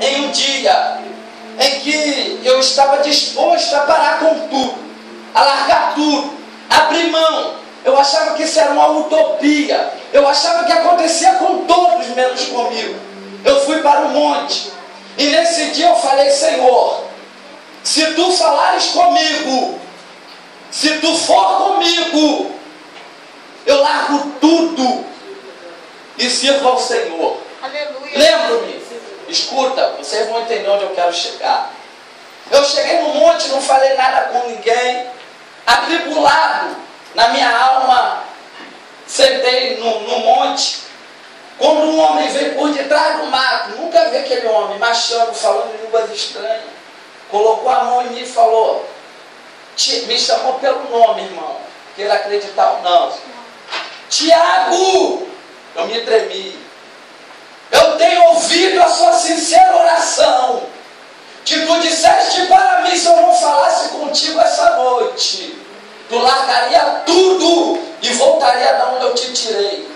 em um dia em que eu estava disposto a parar com tudo, a largar tudo, abrir mão. Eu achava que isso era uma utopia. Eu achava que acontecia com todos, menos comigo. Eu fui para o monte. E nesse dia eu falei, Senhor, se tu falares comigo, se tu for comigo, eu largo tudo e sirvo ao Senhor. Lembro-me, escuta, vocês vão entender onde eu quero chegar. Eu cheguei no monte, não falei nada com ninguém, atribulado na minha alma, sentei no, no monte. Quando um homem veio por detrás do mato, nunca vi aquele homem marchando, falando em línguas estranhas, colocou a mão em mim e falou: me chamou pelo nome, irmão, queira acreditar ou não. Tiago, sincera oração, que tu disseste para mim se eu não falasse contigo essa noite, tu largaria tudo e voltaria da onde eu te tirei.